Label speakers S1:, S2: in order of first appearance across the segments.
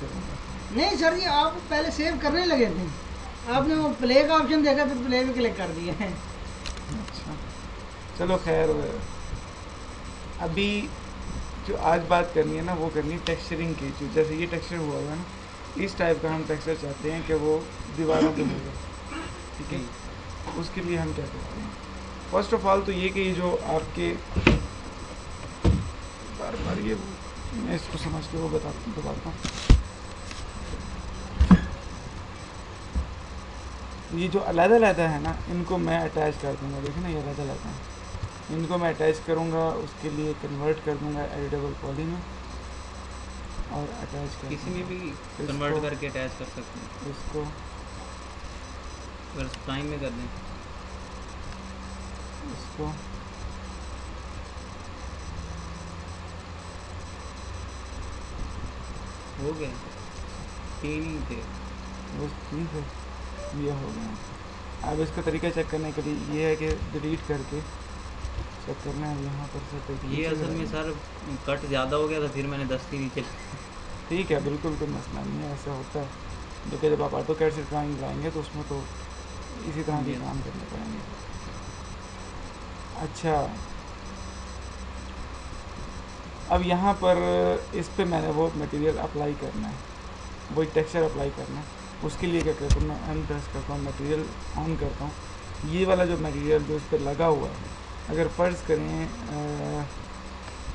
S1: करूँगा
S2: नहीं, सर जी, आप पहले सेव करने लगे थे। आपने वो प्ले का ऑप्शन देखा तो प्ले पे क्लिक कर दिया है।
S1: अच्छा। चलो खैर, अभी जो आज बात करनी है ना, वो करनी है टेक्सचरिंग की। जो जैसे ये टेक्सचर हुआ हुआ ना, इस टाइप का हम टेक्सचर चाहते हैं कि वो दीवारों पे होगा ठीक है? उसके लिए हम क्या करते हैं? फ़र्स्ट ऑफ़ ऑल तो ये कि जो आपके बार बार ये, मैं इसको समझ के वो बता बताता हूँ। ये जो अलग अलग है ना इनको मैं अटैच कर दूँगा। देखिए ना ये अलग अलग है। इनको मैं अटैच करूँगा उसके लिए कन्वर्ट कर दूँगा एडिटेबल पॉली में और अटैच कर
S3: किसी में भी कन्वर्ट करके अटैच कर सकते हैं।
S1: इसको
S3: टाइम में कर दें।
S1: इसको
S3: हो गया। तीन ही थे।
S1: बस ठीक है ये हो गया। अब इसका तरीका चेक करने के लिए ये है कि डिलीट करके चेक करना है यहाँ पर से तो
S3: ये असल में सर कट ज़्यादा हो गया था फिर मैंने दस ही नीचे
S1: ठीक है बिल्कुल कोई मसला नहीं है ऐसा होता है। जो कि जब आप ऑटो कैड से ड्राइंग लाएँगे तो उसमें तो इसी तरह के. काम करने पड़ेंगे। अच्छा। अब यहाँ पर इस पर मैंने वो मटेरियल अप्लाई करना है। वही टेक्सचर अप्लाई करना है। उसके लिए क्या करता हूँ मैं एम प्रेस करता हूँ मटेरियल ऑन करता हूँ ये वाला जो मटेरियल जो इस पर लगा हुआ है अगर फ़र्ज़ करें अ,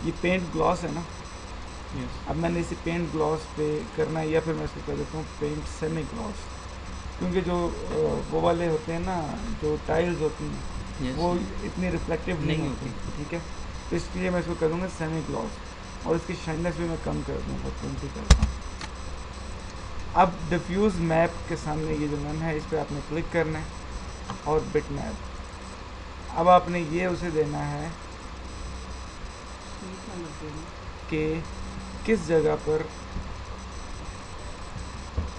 S1: ये पेंट ग्लॉस है ना yes. अब मैंने इसे पेंट ग्लॉस पे करना है या फिर मैं इसको कर देता हूँ पेंट सेमी ग्लॉस क्योंकि जो वो वाले होते हैं ना जो टाइल्स होती हैं
S3: Yes.
S1: वो इतनी रिफ्लेक्टिव नहीं
S3: नहीं
S1: होती। ठीक है तो इसलिए मैं इसको कर दूँगा सेमी ग्लॉस और इसकी शाइननेस भी मैं कम कर दूँगा ट्वेंटी करता हूँ अब डिफ्यूज़ मैप के सामने ये जो मैम है इस पर आपने क्लिक करना है और बिट मैप अब आपने ये उसे देना है कि किस जगह पर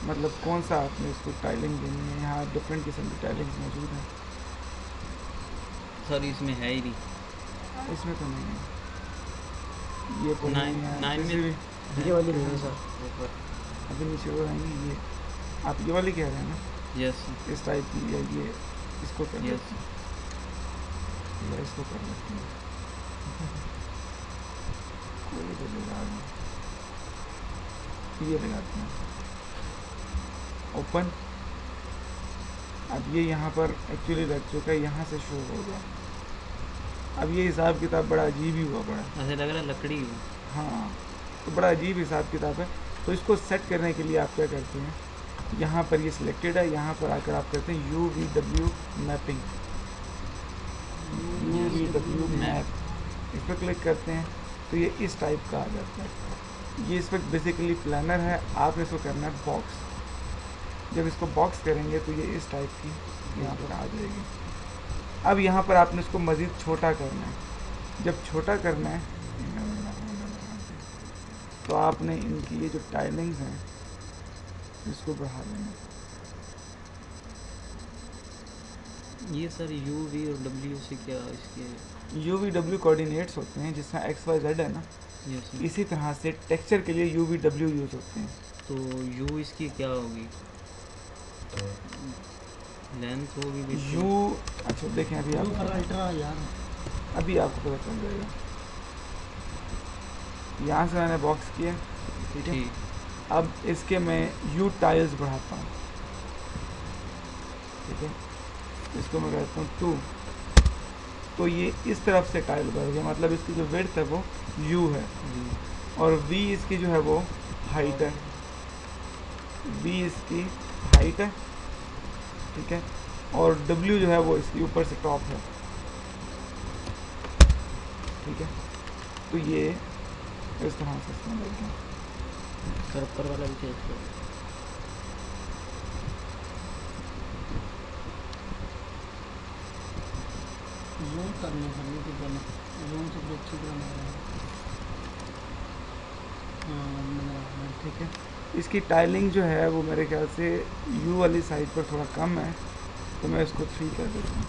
S1: मतलब कौन सा आपने इसको टाइलिंग देनी है? यहाँ डिफरेंट किस्म की टाइलिंग मौजूद हैं।
S3: सर इसमें है ही नहीं।
S1: इसमें तो नहीं है। ये तो
S3: नाइन-
S1: नहीं है।
S3: नाइन में-
S1: भी
S2: ये वाली नहीं है सर
S1: अभी नीचे वो आएँगे ये। आप ये वाली कह रहे हैं ना?
S3: यस
S1: इस टाइप की या ये इसको कर
S3: यस
S1: या इसको कर लेते हैं। कोई तो लगा दें। ये लगाते हैं। ओपन अब ये यहाँ पर एक्चुअली लग चुका है यहाँ से शुरू हो गया। अब ये हिसाब किताब बड़ा अजीब ही हुआ पड़ा
S3: ऐसे लग रहा है लकड़ी। हाँ
S1: तो बड़ा अजीब हिसाब किताब है। तो इसको सेट करने के लिए आप क्या करते हैं? यहाँ पर ये सिलेक्टेड है यहाँ पर आकर आप करते हैं U V W mapping U V W map इस पर क्लिक करते हैं तो ये इस टाइप का आ जाता है। ये इस वक्त बेसिकली प्लानर है आपने इसको करना है बॉक्स जब इसको बॉक्स करेंगे तो ये इस टाइप की यहाँ पर आ जाएगी। अब यहाँ पर आपने इसको मज़ीद छोटा करना है। जब छोटा करना है तो आपने इनकी ये जो टाइलिंग्स हैं इसको बढ़ा देना।
S3: ये सर यू वी और डब्ल्यू से क्या इसके?
S1: यू वी डब्ल्यू कोऑर्डिनेट्स होते हैं जिसमें एक्स वाई जेड है ना?
S3: यस
S1: इसी तरह से टेक्सचर के लिए यू वी डब्ल्यू यूज़ होते हैं।
S3: तो यू इसकी क्या होगी? लेंथ होगी
S1: यू अच्छा देखें अभी आप।
S2: अल्ट्रा यार।
S1: अभी आपको पता चल जाएगा। यहाँ से मैंने बॉक्स किया ठीक है? अब इसके मैं यू टाइल्स बढ़ाता हूँ। ठीक है? इसको मैं कहता हूँ टू तो ये इस तरफ़ से टाइल बढ़ गया मतलब इसकी जो वेड्थ है वो यू है। और वी इसकी जो है वो हाइट है। वी इसकी हाइट है ठीक है? और डब्ल्यू जो है वो इसकी ऊपर से टॉप है। ठीक है? तो ये इस तरह से।
S3: सर ऊपर वाला भी चेंज करो
S2: जूम करने करने की पहले जूम से भी अच्छी तरह रहा है। हाँ लग रहा है
S1: ठीक है। इसकी टाइलिंग जो है वो मेरे ख्याल से यू वाली साइड पर थोड़ा कम है तो मैं इसको थ्री कर देता हूँ।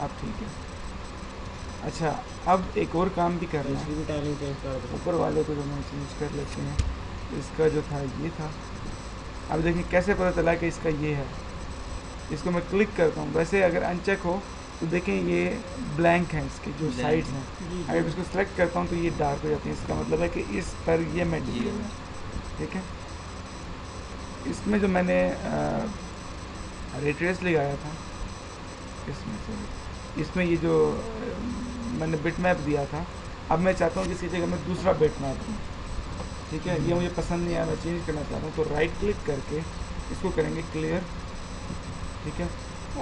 S1: आप ठीक है। अच्छा अब एक और काम भी करना है।
S2: इसकी टाइलिंग चेंज कर दो।
S1: ऊपर वाले को जो मैं चेंज कर लेते हैं इसका जो था ये था। अब देखिए कैसे पता चला कि इसका ये है? इसको मैं क्लिक करता हूँ। वैसे अगर अनचेक हो तो देखें ये ब्लैंक हैं इसके जो साइड्स
S3: हैं।
S1: अगर इसको सेलेक्ट करता हूँ तो ये डार्क हो जाती है। इसका मतलब है कि इस पर ये मटेरियल है। ठीक है? इसमें जो मैंने रेट्रेस लगाया था इसमें से इसमें ये जो मैंने बिट मैप दिया था। अब मैं चाहता हूँ कि इसकी जगह मैं दूसरा बिट मैप दूँ। ठीक है? ये मुझे पसंद नहीं आया मैं चेंज करना चाहता हूँ। तो राइट क्लिक करके इसको करेंगे क्लियर ठीक है?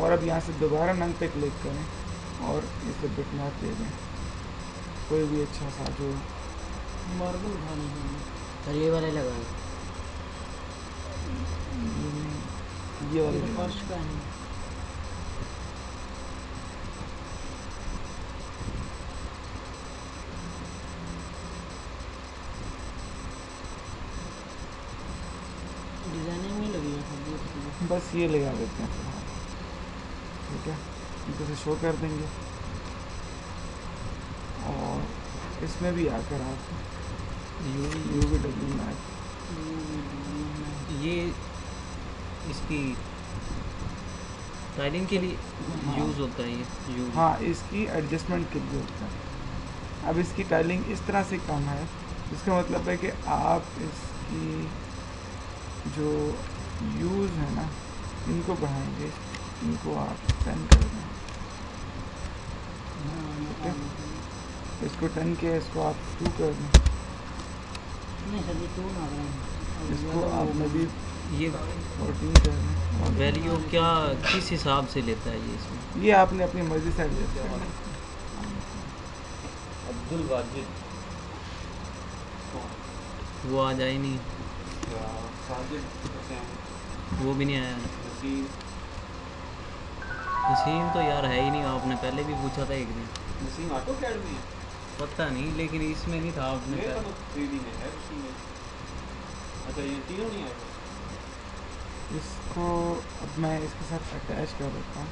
S1: और अब यहाँ से दोबारा नंग पे क्लिक करें और इसे बिट मैप दे दें। कोई भी अच्छा सा जो
S2: मार्बल
S3: सर ये वाले लगाए
S1: ये वाले
S2: फर्श का है डिज़ाइनिंग में लगी है सब ये
S1: बस ये लगा देते हैं। ठीक है? इनको से शो कर देंगे। और इसमें भी आकर आप U U V W map
S3: ये इसकी टाइलिंग के लिए
S1: हाँ।
S3: यूज़ होता है ये यूज़
S1: हाँ इसकी एडजस्टमेंट के लिए होता है। अब इसकी टाइलिंग इस तरह से कम है इसका मतलब है कि आप इसकी जो यूज़ है ना इनको बढ़ाएँगे इनको आप टेन कर दें। इसको टेन के इसको आप टू कर दें।
S2: हैं
S1: इसको आप भी
S3: ये
S1: फोर्टीन कर दें।
S3: वैल्यू क्या किस हिसाब से लेता है ये इसमें?
S1: ये आपने अपनी मर्ज़ी से करना है।
S4: अब्दुल वाजिद।
S3: वो आ जाए नहीं। वो भी नहीं आया।
S4: नसीर
S3: नसीम तो यार है ही नहीं आपने पहले भी पूछा था एक दिन।
S4: नसीम ऑटो कैड है।
S3: पता नहीं लेकिन इसमें नहीं था आपने
S4: मेरे थ्री डी है उसी में। अच्छा ये तीनों नहीं आए
S1: इसको अब मैं इसके साथ अटैच कर देता हूँ।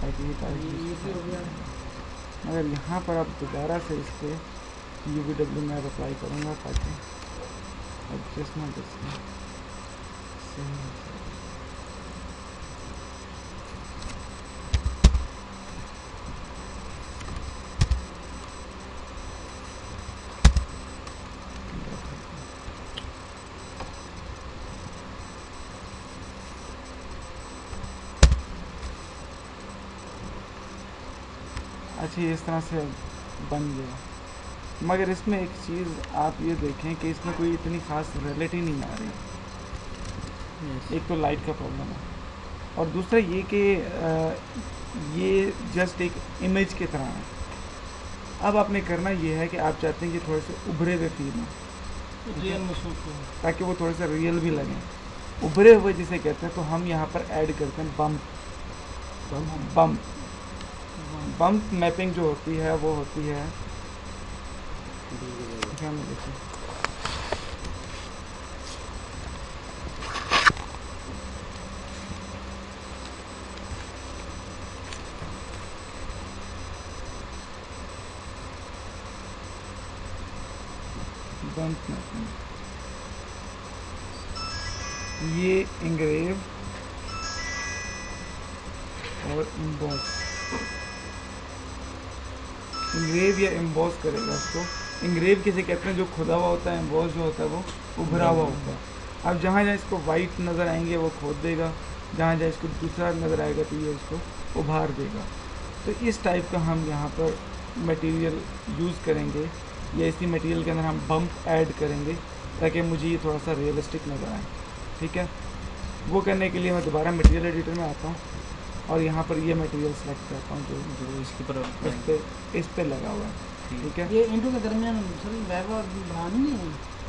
S1: ताकि ये टाइप
S2: हो गया।
S1: मगर यहाँ पर आप दोबारा से इस पर यू वी डब्ल्यू में अप्लाई करूँगा ताकि एडजस्टमेंट इसमें सही हो जाए। अच्छा इस तरह से बन गया मगर इसमें एक चीज़ आप ये देखें कि इसमें कोई इतनी ख़ास रियलिटी नहीं आ रही।
S3: Yes.
S1: एक तो लाइट का प्रॉब्लम है। और दूसरा ये कि ये जस्ट एक इमेज की तरह है। अब आपने करना ये है कि आप चाहते हैं कि थोड़े से उभरे हुए फील हों।
S2: महसूस
S1: ताकि वो थोड़े से रियल भी लगें। उभरे हुए जिसे कहते हैं तो हम यहाँ पर ऐड करते हैं बम्प बम्प बम्प मैपिंग जो होती है वो होती है ये इंग्रेव और इम्बॉस इंग्रेव या एम्बॉस करेगा उसको। इंग्रेव किसे कहते हैं जो खुदा हुआ होता है एम्बॉस जो होता है वो उभरा हुआ होता है। अब जहाँ जहाँ इसको वाइट नज़र आएँगे वो खोद देगा। जहाँ जहाँ इसको दूसरा नज़र आएगा तो ये इसको उभार देगा। तो इस टाइप का हम यहाँ पर मटेरियल यूज़ करेंगे या इसी मटेरियल के अंदर हम बम्प ऐड करेंगे ताकि मुझे ये थोड़ा सा रियलिस्टिक नज़र आए। ठीक है? वो करने के लिए मैं दोबारा मटेरियल एडिटर में आता हूँ और यहाँ पर ये मटेरियल सेलेक्ट करता हूँ जो
S3: जो इसके ऊपर
S1: इस पर इस पे लगा हुआ है। ठीक है?
S2: ये इंटू के दरमियान सर नहीं है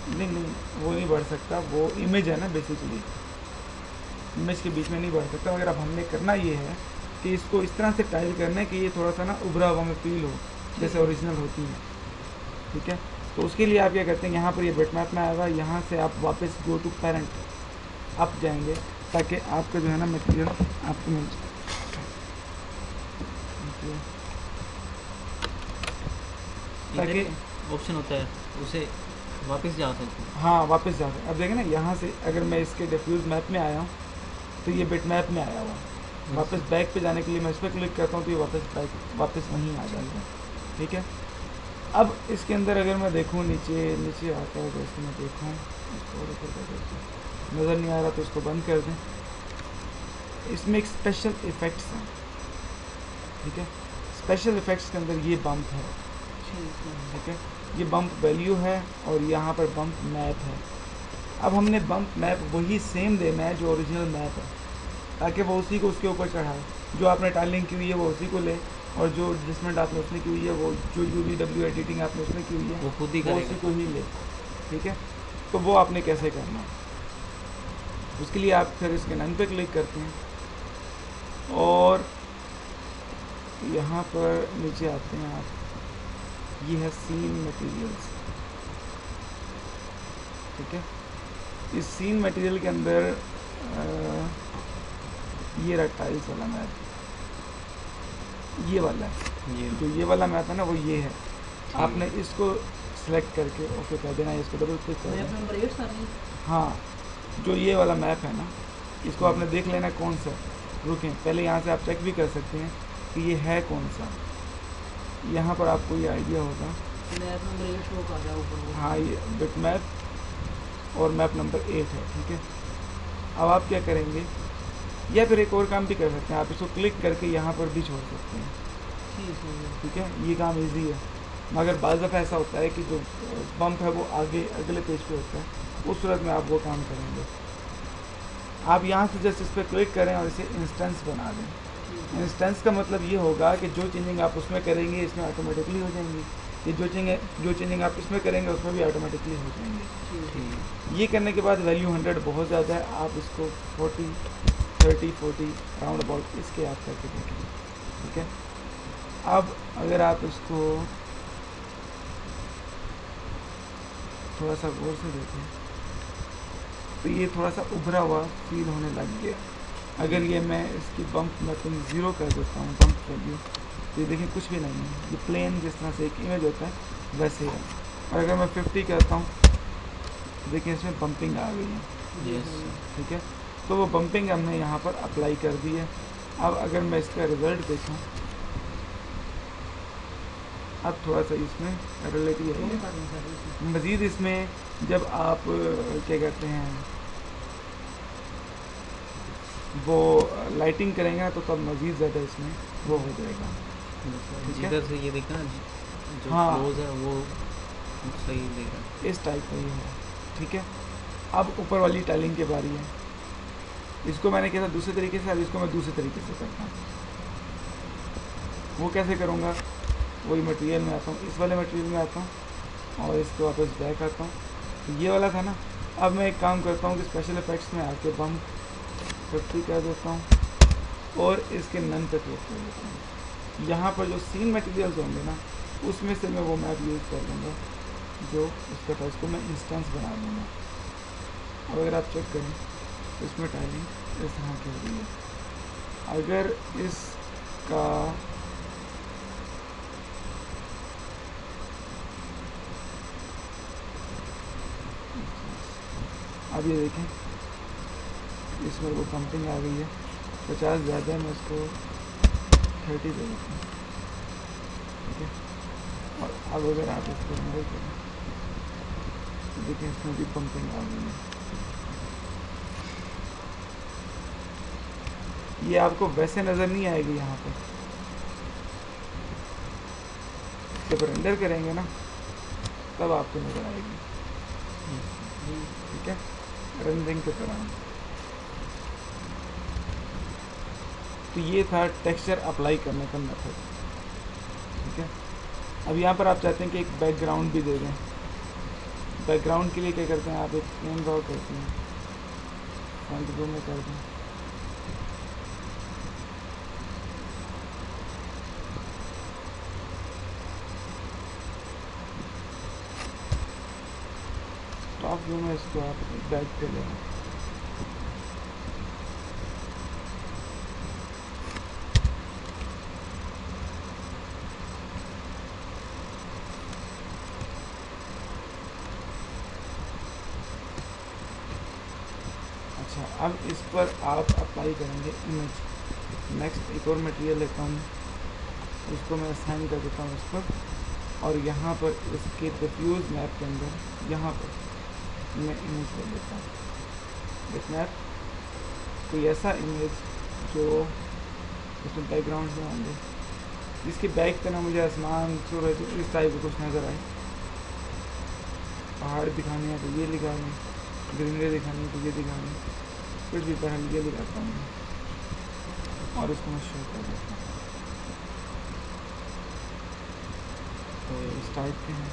S1: नहीं नहीं वो नहीं बढ़ सकता। वो इमेज है ना बेसिकली इमेज के बीच में नहीं बढ़ सकता मगर अब हमने करना ये है कि इसको इस तरह से टाइल करना है कि ये थोड़ा सा ना उभरा हुआ में फील हो जैसे ओरिजिनल होती है। ठीक है? तो उसके लिए आप क्या करते हैं यहाँ पर ये बिट मैप में आएगा यहाँ से आप वापस गो टू पेरेंट अप जाएँगे ताकि आपका जो है ना मटेरियल आपको मिल जाए। ताकि
S3: ऑप्शन होता है उसे वापस जा सकते हैं।
S1: हाँ वापस जा सकते अब देखें ना यहाँ से अगर मैं इसके डिफ्यूज़ मैप में आया हूँ तो ये बिट मैप में आया हुआ वापस बैक पे जाने के लिए मैं इस पर क्लिक करता हूँ तो ये वापस बैक वापस वहीं आ जाता है ठीक है? अब इसके अंदर अगर मैं देखूँ नीचे नीचे आता है जैसे मैं देखूँ। इसको। नज़र नहीं आ रहा तो इसको बंद कर दें। इसमें एक स्पेशल इफ़ेक्ट्स हैं। ठीक है? स्पेशल इफ़ेक्ट्स के अंदर ये बम्प है। ठीक है। ये बम्प वैल्यू है और यहाँ पर बम्प मैप है। अब हमने बम्प मैप वही सेम देना है जो ओरिजिनल मैप है ताकि वो उसी को उसके ऊपर चढ़ाए। जो आपने टाइलिंग की हुई है वो उसी को ले और जो एडजस्टमेंट आपने उसने की हुई है वो जो यू वी डब्ल्यू एडिटिंग आपने उसने की हुई है
S3: वो खुद ही
S1: वो उसी को ही ले ठीक है? तो वो आपने कैसे करना है? उसके लिए आप फिर इसके नन पे क्लिक करते हैं और यहाँ पर नीचे आते हैं आप। ये है सीन मटेरियल्स ठीक है इस सीन मटेरियल के अंदर अ, ये रहा टाइल्स वाला मैप ये वाला. है
S3: ये.
S1: जो ये वाला मैप है ना वो ये है. आपने इसको सिलेक्ट करके ओके कर देना है? इसको डबल क्लिक कर देना हाँ. जो ये वाला मैप है ना इसको आपने देख लेना कौन सा. रुकें. पहले यहाँ से आप चेक भी कर सकते हैं कि ये है कौन सा. यहाँ पर आपको ये आइडिया होगा।
S2: है।
S1: हाँ ये बिट मैप और मैप नंबर एट है ठीक है? अब आप क्या करेंगे? या फिर एक और काम भी कर सकते हैं आप इसको क्लिक करके यहाँ पर भी छोड़ सकते हैं।
S2: ठीक है।
S1: ठीक है? ये काम इजी है। मगर बाज़ दफ़ा ऐसा होता है कि जो बम्प है वो आगे अगले पेज पे होता है। उस सूरत में आप वो काम करेंगे। आप यहाँ से जस्ट इस पर क्लिक करें और इसे इंस्टेंस बना दें। इंस्टेंस का मतलब ये होगा कि जो चेंजिंग आप उसमें करेंगे इसमें ऑटोमेटिकली हो जाएँगी। ये जो चेंजिंग जो चेंजिंग आप इसमें करेंगे उसमें भी ऑटोमेटिकली हो जाएँगे।
S2: ठीक।
S1: ये करने के बाद वैल्यू हंड्रेड बहुत ज़्यादा है। आप इसको forty thirty forty round about इसके आप करके देखेंगे। ठीक है? अब अगर आप इसको थोड़ा सा गौर से देखें तो ये थोड़ा सा उभरा हुआ फील होने लग गया। अगर ये मैं इसकी बम्प मैपिंग ज़ीरो कर देता हूँ बम्प वैल्यू तो ये देखें कुछ भी नहीं है। ये प्लेन जिस तरह से एक इमेज होता है वैसे ही है। और अगर मैं फिफ्टी करता हूँ देखिए इसमें बम्पिंग आ गई है।
S3: यस
S1: ठीक है? तो वो बम्पिंग हमने यहाँ पर अप्लाई कर दी है। अब अगर मैं इसका रिज़ल्ट देखूँ अब थोड़ा सा इसमें रिलेटिव है। मज़ीद इसमें जब आप क्या कहते हैं वो लाइटिंग करेंगे ना तो तब मज़ीद ज़्यादा इसमें वो हो जाएगा। ठीक है?
S3: जिधर से ये देखा जो
S1: हाँ।
S3: क्लोज है वो सही देगा।
S1: इस टाइप का ही है। ठीक है? अब ऊपर वाली टाइलिंग के बारी है इसको मैंने था दूसरे तरीके से अब इसको मैं दूसरे तरीके से करता हूँ। वो कैसे करूँगा? वही मटेरियल में आता हूँ। इस वाले मटेरियल में आता हूँ और इसको वापस बैक आता हूँ। तो ये वाला था ना। अब मैं एक काम करता हूँ कि स्पेशल इफेक्ट्स में आके बम फिफ्टी कर देता हूँ। और इसके नन पे क्लिक कर देता हूँ। यहाँ पर जो सीन मटेरियल्स होंगे ना, उसमें से मैं वो मैप यूज़ कर लूँगा जो उसका पास इसको मैं इंस्टेंस बना दूँगा। और अगर आप चेक करें तो इसमें टाइलिंग इस तरह की हो रही है। अगर इसका अब ये देखें इसमें वो पंपिंग आ गई है। पचास ज़्यादा है, मैं इसको थर्टी दे देता हूँ। ठीक है? और अब अगर आप इसको अंदर करें तो देखें इसमें भी पंपिंग आ गई है। ये आपको वैसे नज़र नहीं आएगी यहाँ पर जब रेंडर करेंगे ना, तब आपको नज़र आएगी। ठीक है? रेंडरिंग के दौरान। तो ये था टेक्सचर अप्लाई करने का मेथड ठीक है? अब यहाँ पर आप चाहते हैं कि एक बैकग्राउंड भी दे दें। बैकग्राउंड के लिए क्या करते हैं? आप एक प्लेन ड्रॉ करते हैं। फ्रंट व्यू में कर दें। टॉप व्यू में इसको आप बैक पे ले। अब इस पर आप अप्लाई करेंगे इमेज नेक्स्ट एक और मटेरियल लेता हूँ। उसको मैं असाइन कर देता हूँ उस पर। और यहाँ पर इसके डिफ्यूज़ मैप के अंदर, यहाँ पर मैं इमेज ले लेता हूँ। इस मैप कोई ऐसा इमेज जो उसमें बैकग्राउंड में होंगे जिसके बैक पे ना मुझे आसमान, सूरज, इस टाइप का कुछ नज़र आए। पहाड़ दिखाने हैं तो ये दिखाने ग्रीनरी दिखानी है तो ये दिखानी कुछ भी पहन के भी दिखाता हूँ। और इसको मैं शेयर कर देता हूँ। तो इस टाइप के हैं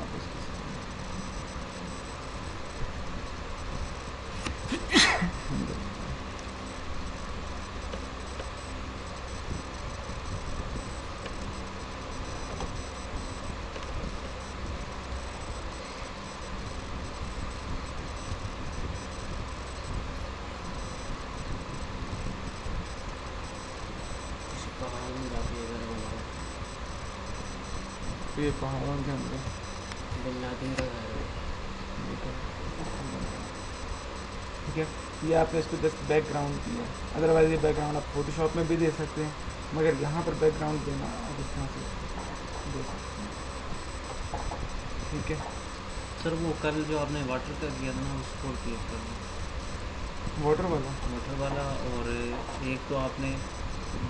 S1: आप इसको
S3: पहाड़ में जाके घर बनाओ
S1: तो ये पहाड़ों के अंदर।
S3: बिन लादेन का घर है।
S1: ठीक है ये आपने इसको जस्ट बैकग्राउंड दिया। अदरवाइज़ ये बैकग्राउंड आप फोटोशॉप में भी दे सकते हैं मगर यहाँ पर बैकग्राउंड देना आप इस तरह से दे सकते हैं। ठीक है?
S3: सर वो कल जो आपने वाटर का दिया था ना उसको क्लियर कर
S1: वाटर वाला?
S3: वाटर वाला और एक तो आपने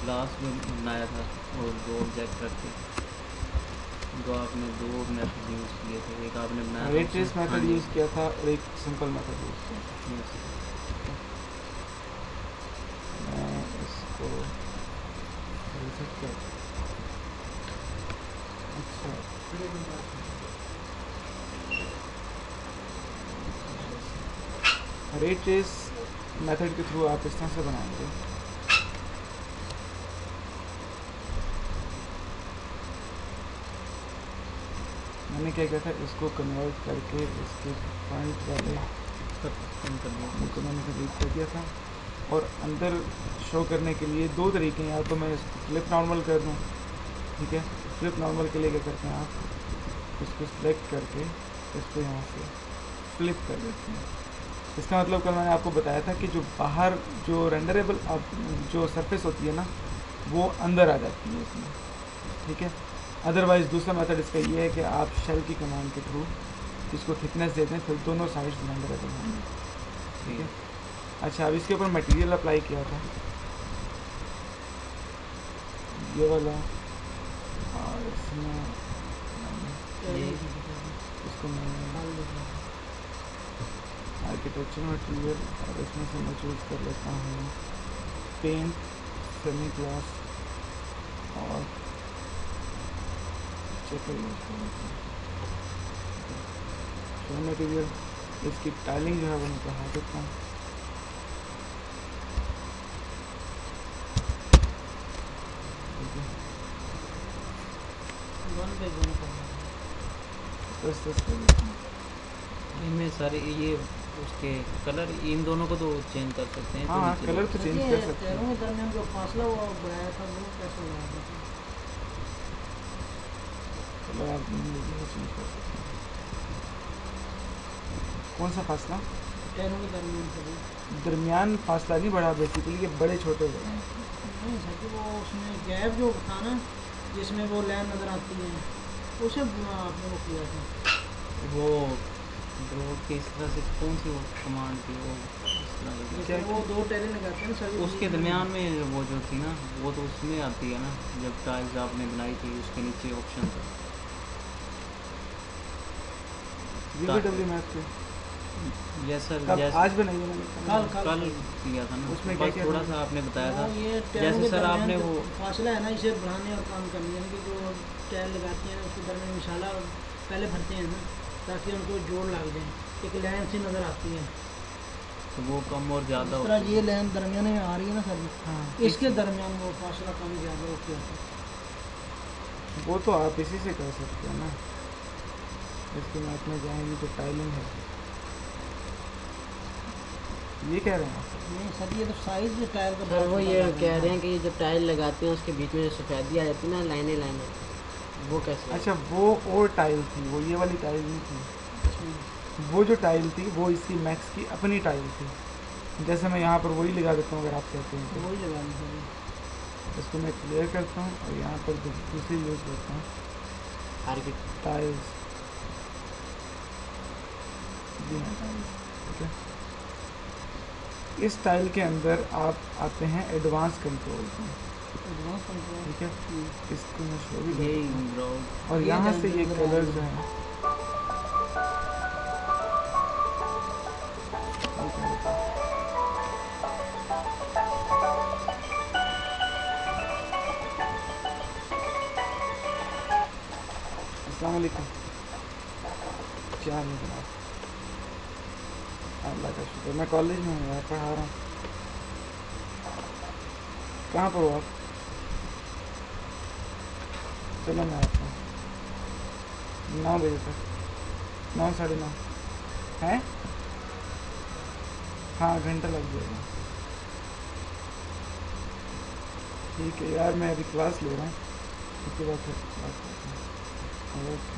S3: ग्लास में बनाया था और दो ऑब्जेक्ट रखे जो आपने दो मेथड यूज़ किए थे। एक आपने बनाया
S1: रेट
S3: हाँ
S1: मेथड यूज़ किया था और एक सिंपल मेथड यूज़ किया था। मैं इसको कर अच्छा। रेट ट्रेस मेथड के थ्रू आप इस तरह से बनाएँगे मैंने क्या था, इसको कन्वर्ट करके इसके पॉइंट वाले मैंने डिलीट कर दिया था। और अंदर शो करने के लिए दो तरीके हैं। या तो मैं इसको फ्लिप नॉर्मल कर दूँ, ठीक है? फ्लिप नॉर्मल के लिए क्या करते हैं आप? इसको सिलेक्ट करके इसको यहाँ से फ्लिप कर देते हैं। इसका मतलब कल मैंने आपको बताया था कि जो बाहर जो रेंडरेबल जो सरफेस होती है ना, वो अंदर आ जाती है इसमें, ठीक है? अदरवाइज़ दूसरा मेथड इसका ये है कि आप शेल की कमांड के थ्रू इसको थिकनेस दे दें फिर दोनों साइड्स रेंडरेबल होंगे ठीक है? अच्छा अब इसके ऊपर मटेरियल अप्लाई किया था। ये वाला, और इसमें इसको आर्किटेक्चर मटेरियल और इसमें से मैं चूज़ कर लेता हूँ। पेंट सेमी ग्लास और हूँ शो मटेरियल इसकी टाइलिंग जो है वो मैं बढ़ा देता हूँ बस बस
S3: इनमें सारे ये उसके कलर इन दोनों को तो चेंज कर सकते हैं तो
S1: हाँ
S3: नीचे
S1: कलर तो चेंज कर सकते हैं।
S2: जो फासला वो बढ़ाया था वो कैसे बढ़ाया था
S1: कलर आप चेंज कर सकते हैं कौन सा फासला?
S2: दरमियान
S1: फासला नहीं बढ़ा बेसिकली ये बड़े छोटे
S2: नहीं सर वो उसमें गैप जो था ना जिसमें वो लाइन नज़र आती है उसे आपने वो किया था।
S3: वो के इस तरह से कौन सी वो कमांड थी वो इस तरह की।
S2: जैसे वो दो टेरे लगाते हैं ना सर
S3: उसके दरमियान में वो जो थी ना वो तो उसमें आती है ना जब टाइल्स आपने बनाई थी उसके नीचे ऑप्शन था।
S1: वीवीडब्ल्यू मैथ पे
S3: यस सर
S1: आज बनाइए मैंने
S2: कल। कल
S3: कल। किया था ना।
S1: उसमें
S3: उसमें
S1: क्या
S3: थोड़ा सा आपने बताया था।
S2: टैरों
S3: जैसे सर आपने वो
S2: फासला है ना इसे बढ़ाने और काम करने यानी कि जो टैल लगाते हैं उसके दरमियान मिसाला पहले भरते हैं ना ताकि उनको जोड़ लग जाए। एक लाइन सी नज़र आती है।
S3: तो वो कम और ज़्यादा
S2: तरह ये लाइन दरमियान में आ रही है ना सर?
S1: हाँ
S2: इसके दरमियान वो फासला कम ज़्यादा हो गया। था
S1: वो तो आप इसी से कर सकते हैं ना। इसके मैथ में जाएँगे तो टाइलिंग है। ये कह रहे हैं
S2: नहीं सर ये तो साइज़ जो टायर का
S5: सर वो ये कह रहे हैं कि ये जब टाइल लगाते हैं उसके बीच में जो सफ़ेदी आ जाती है ना लाइनें लाइनें। वो कैसे?
S1: अच्छा वो और टाइल थी वो ये वाली टाइल नहीं थी। वो जो टाइल थी वो इसकी मैक्स की अपनी टाइल थी। जैसे मैं यहाँ पर वही लगा देता हूँ अगर आप कहते हैं तो।
S2: वही लगानी सर।
S1: इसको मैं क्लियर करता हूँ और यहाँ पर दूसरी यूज़ करता हूँ। टाइल्स हाँ इस टाइल के अंदर आप आते हैं एडवांस कंट्रोल
S2: एडवांस कंट्रोल
S1: ठीक है? इसको मैं शो भी और यहाँ से ये कलर जो है। अस्सलाम वालेकुम क्या है अल्लाह का शुक्र मैं कॉलेज में हूँ यार पढ़ा रहा हूँ। कहाँ पर हो आप? चलो मैं आता हूँ। नौ बजे तक। नौ, साढ़े नौ। हैं? हाँ घंटा लग जाएगा। ठीक है यार, मैं अभी क्लास ले रहा हूँ। उसके बाद फिर बात करते हैं। ओके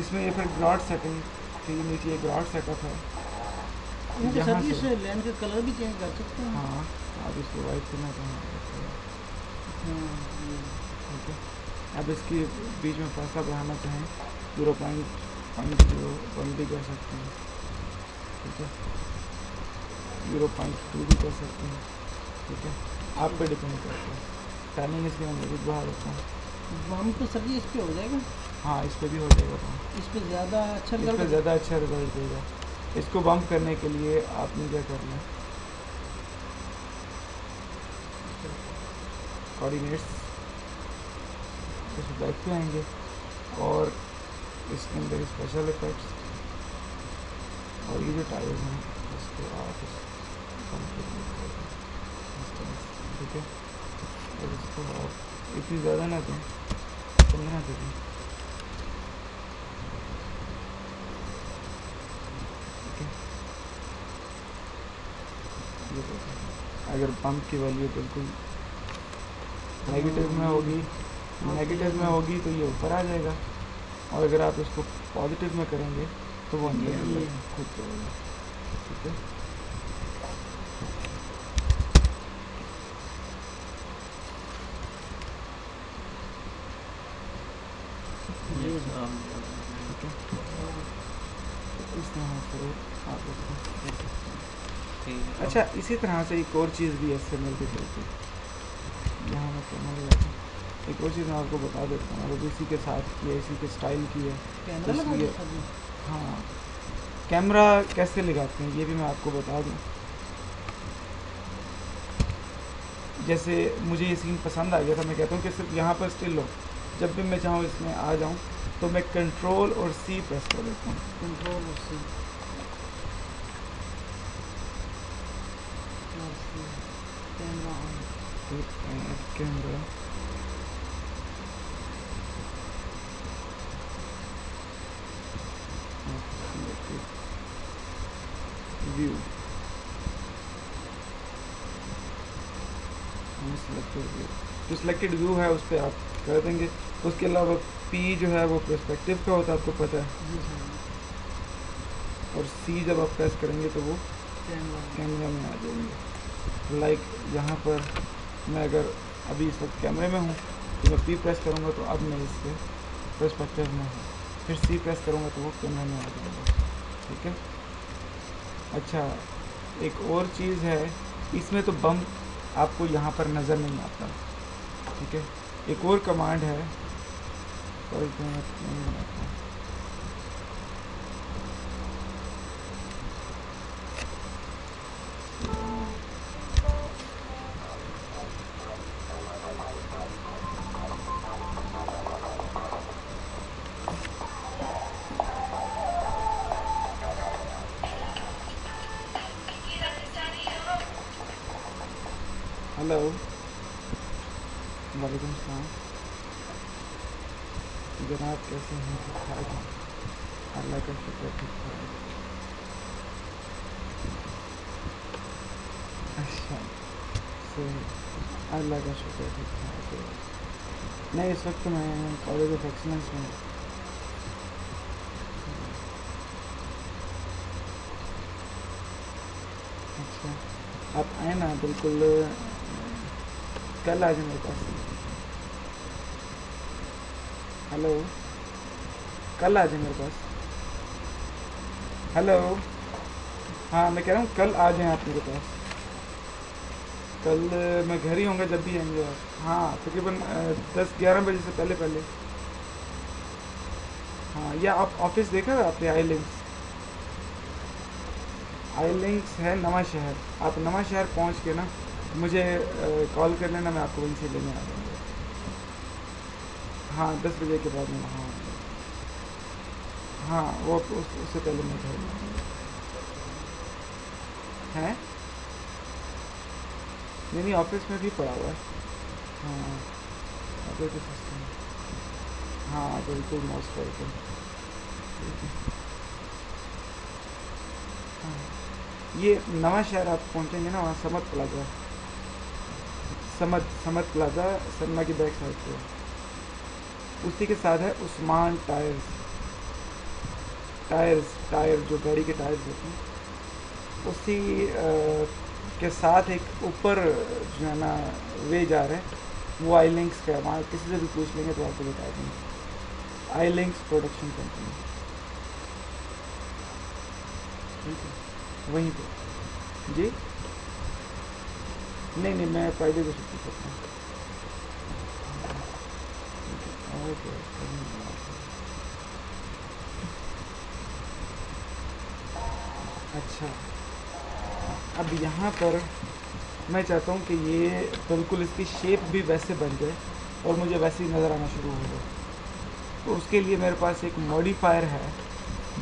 S1: इसमें ये फिर ग्रॉड सेटिंग थी नीचे ये ग्रॉड सेटअप है यहाँ से-
S2: इस लैंड कलर भी चेंज कर सकते हैं।
S1: हाँ अब इसको वाइट करना तो हाँ,
S2: हाँ,
S1: ठीक है। अब इसकी बीच में फासला बढ़ाना चाहें zero point point zero one भी कर सकते हैं। ठीक है। ज़ीरो पॉइंट टू भी कर सकते हैं। ठीक है। आप पे डिपेंड करता है। टाइमिंग इसके मैं मजीद बढ़ा देता हूँ
S2: बम तो सर जी इस पे हो जाएगा।
S1: हाँ इस पर भी हो जाएगा काम।
S2: इस पे ज़्यादा अच्छा
S1: इस पर ज़्यादा अच्छा रिज़ल्ट देगा। इसको बम करने के लिए आपने क्या करना है? कोऑर्डिनेट्स इस बैक पे आएँगे। और इसके अंदर स्पेशल इफेक्ट्स और ये जो टायर्स हैं इसको आप ठीक है? और इसको आप इतनी ज़्यादा ना दें। पंद्रह दे दें ठीक है ये देखो अगर पंप की वैल्यू बिल्कुल नेगेटिव में होगी नेगेटिव में होगी तो ये ऊपर आ जाएगा। और अगर आप इसको पॉजिटिव में करेंगे तो वो अंदर खुद जाएगा ठीक है
S3: ये um,
S1: ठीक है तो इस तरह से आप इसको कर सकते हैं
S3: ठीक है।
S1: अच्छा इसी तरह से एक और चीज़ भी इससे मिलती जुलती यहाँ मैं एक और चीज़ मैं आपको बता देता हूँ भी इसी के साथ की है इसी के स्टाइल की है। इसलिए- हाँ। कैमरा कैसे लगाते हैं ये भी मैं आपको बता दूँ। जैसे मुझे ये सीन पसंद आ गया था मैं कहता हूँ कि सिर्फ़ यहाँ पर स्टिल लो जब भी मैं चाहूँ इसमें आ जाऊँ तो मैं कंट्रोल और सी प्रेस कर देता हूँ।
S2: कंट्रोल और कैमरा
S1: जो सिलेक्टेड व्यू है उस पर आप कर देंगे। उसके अलावा पी जो है वो प्रस्पेक्टिव का होता है आपको पता है। और सी जब आप प्रेस करेंगे तो वो
S2: कैमरा
S1: में। आ जाएँगे। लाइक यहाँ पर मैं अगर अभी इस वक्त कैमरे में हूँ तो मैं पी प्रेस करूँगा तो अब मैं इसके पर्सपेक्टिव में हूँ। फिर सी प्रेस करूँगा तो वो कैमरा में आ जाएगा। ठीक है? अच्छा एक और चीज़ है इसमें तो बम आपको यहाँ पर नज़र नहीं आता। ठीक है? एक और कमांड है। सकते हैं कॉलेज ऑफ़ एक्सलेंस में। अच्छा आप आए ना, बिल्कुल, कल आ जाए मेरे पास। हेलो, कल आ जाए मेरे पास। हेलो हाँ मैं कह रहा हूँ, कल आ जाए आप मेरे पास। कल मैं घर ही होंगे जब भी आएँगे आप हाँ तकरीबन दस ग्यारह बजे से पहले पहले। हाँ या आप ऑफ़िस देखा था आपने आई लिंक्स? आई लिंक्स है नवा शहर। आप नवा शहर पहुँच के ना मुझे कॉल कर लेना मैं आपको वहीं से लेने आ जाऊँगा। हाँ दस बजे के बाद में हाँ हाँ वो उस, उससे पहले मैं घर हैं? नहीं नहीं ऑफ़िस में भी पड़ा हुआ है। हाँ तो हाँ। बिल्कुल मोस्ट हाँ ये नवा शहर आप पहुँचेंगे ना वहाँ समत प्लाजा। समत समत प्लाजा सरमा की बैक साइड पे। उसी के साथ है उस्मान टायर्स। टायर्स टायर जो गाड़ी के टायर्स होते हैं। उसी अ, के साथ एक ऊपर, जो है ना, वे जा रहे हैं। वो आई लिंक्स का वहाँ किसी से भी पूछ लेंगे तो आपको बता देंगे। आई लिंक्स प्रोडक्शन कंपनी ठीक है। वहीं पे। जी? नहीं नहीं, मैं फ्राइडे को छुट्टी करता हूँ। ओके अच्छा। अब यहाँ पर मैं चाहता हूँ कि ये बिल्कुल इसकी शेप भी वैसे बन जाए और मुझे वैसे ही नज़र आना शुरू हो जाए। तो उसके लिए मेरे पास एक मॉडिफायर है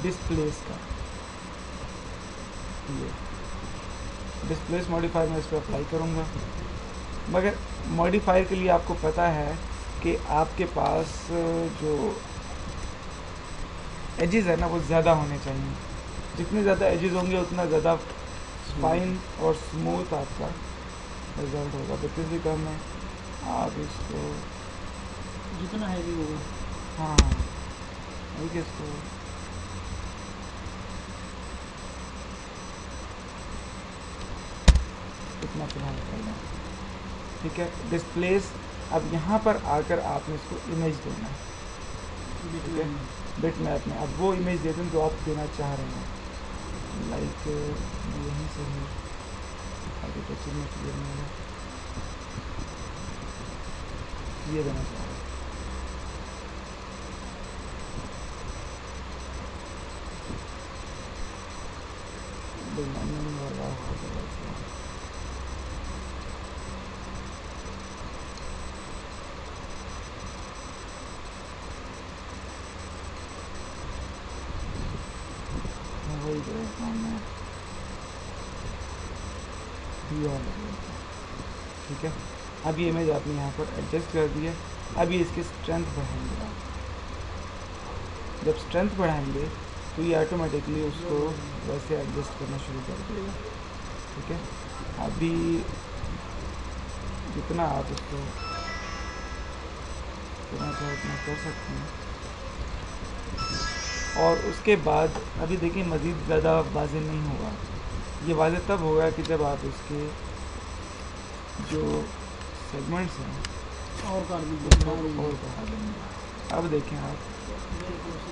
S1: डिस्प्लेस का। ये डिस्प्लेस मॉडिफायर मैं इस पर अप्लाई करूँगा। मगर मॉडिफायर के लिए आपको पता है कि आपके पास जो एजेस है ना, वो ज़्यादा होने चाहिए। जितने ज़्यादा एजेस होंगे, उतना ज़्यादा फाइन और स्मूथ आपका रिज़ल्ट होगा। तो किसी कम में आप इसको
S2: जितना हैवी होगा।
S1: हाँ ठीक है इसको। इतना फ़िलहाल कर लें। ठीक है डिस्प्लेस अब यहाँ पर आकर आपने इसको इमेज देना है। ठीक है? बिट मैप में अब वो इमेज दे दें जो आप देना चाह रहे हैं। लाइक यहीं से है आगे तो चिन्ह क्लियर नहीं है ये बना चाह रहा हैं डिज़ाइनिंग वाला तो। हाँ, वही देखता हूँ मैं ये वाला देखता हूँ। ठीक है अब ये इमेज आपने यहाँ पर एडजस्ट कर दिया अब ये इसकी स्ट्रेंथ बढ़ाएँगे जब स्ट्रेंथ बढ़ाएँगे तो ये ऑटोमेटिकली उसको वैसे एडजस्ट करना शुरू कर देगा। ठीक है? अभी जितना आप उसको करना चाहे उतना कर सकते हैं। और उसके बाद, अभी देखिए मज़ीद ज़्यादा वाजे नहीं होगा। ये वाजे तब होगा कि जब आप इसके जो सेगमेंट्स हैं
S2: और
S1: और अब देखें आप।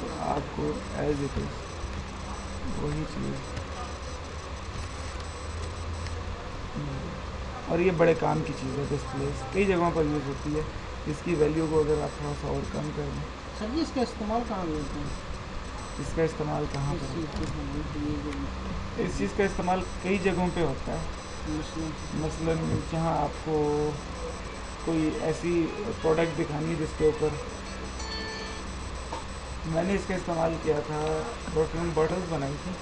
S1: तो आपको एज इट इज़ वही चीज़। हम्म। और ये बड़े काम की चीज़ है डिस्प्ले कई जगहों पर यूज़ होती है। इसकी वैल्यू को अगर आप थोड़ा सा और कम कर दें।
S2: सर जी इसका इस्तेमाल कहाँ करते हैं?
S1: इसका इस्तेमाल कहाँ
S2: इस
S1: पर इस चीज़ का इस्तेमाल कई जगहों पे होता है।
S2: मसलन
S1: जहाँ आपको कोई ऐसी प्रोडक्ट दिखानी जिसके ऊपर। मैंने इसका इस्तेमाल किया था बॉटल बॉटल्स बनाई थी।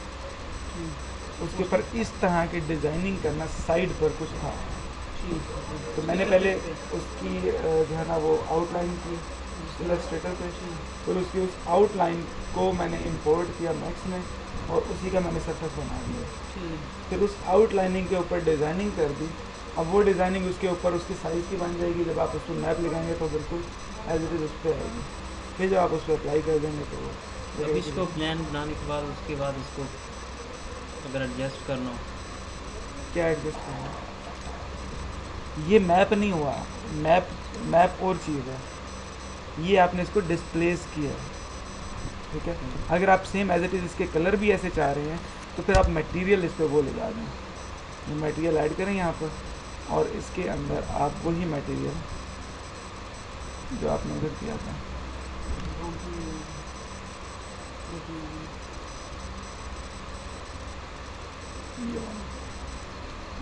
S1: उसके ऊपर इस तरह की डिज़ाइनिंग करना साइड पर कुछ था। तो मैंने पहले उसकी जो है ना वो आउटलाइन की इलस्ट्रेटर पे। फिर उसकी उस आउटलाइन को मैंने इंपोर्ट किया मैक्स में और उसी का मैंने सरफेस बना दिया। फिर उस आउटलाइनिंग के ऊपर डिज़ाइनिंग कर दी। अब वो डिज़ाइनिंग उसके ऊपर उसकी साइज़ की बन जाएगी जब आप उसको मैप लगाएँगे तो बिल्कुल एज इट इज़ उस पर आएगी। फिर जब आप उस पर अप्लाई कर देंगे तो वो
S3: इसको प्लान बनाने के बाद उसके बाद इसको अगर एडजस्ट करना हो।
S1: क्या एडजस्ट करना है? ये मैप नहीं हुआ। मैप मैप और चीज़ है। ये आपने इसको डिस्प्लेस किया है। ठीक है? अगर आप सेम एज इट इज़ इसके कलर भी ऐसे चाह रहे हैं तो फिर आप मटेरियल इस पर वो ले जा दें। ये मटेरियल ऐड करें यहाँ पर। और इसके अंदर आप वही मटेरियल जो आपने उधर किया था।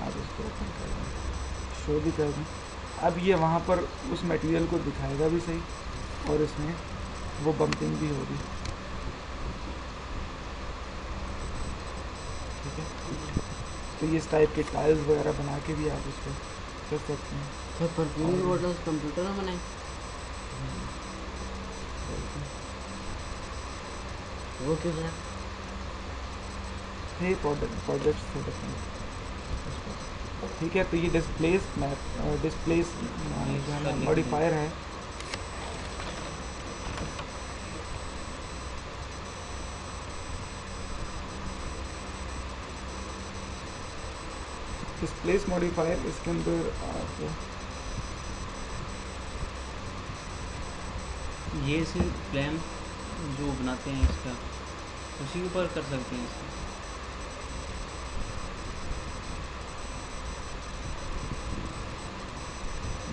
S1: आप इसको ओपन कर दें। शो भी कर दें। अब ये वहाँ पर उस मटेरियल को दिखाएगा भी सही और इसमें वो बम्पिंग भी होगी। ठीक है? तो ये इस टाइप के टाइल्स वगैरह बना के भी आप पर कर सकते हैं।
S5: परफ्यूम बॉटल्स कंप्यूटर में बनाए? वो क्यों सर।
S1: ये प्रोडक्ट प्रोजेक्ट्स थे ठीक है तो ये डिस्प्लेस मैप डिस्प्लेस मॉडिफायर है। डिस्प्लेस मॉडिफायर इसके अंदर आप
S3: ये से प्लान जो बनाते हैं इसका उसी के ऊपर कर सकते हैं इसका।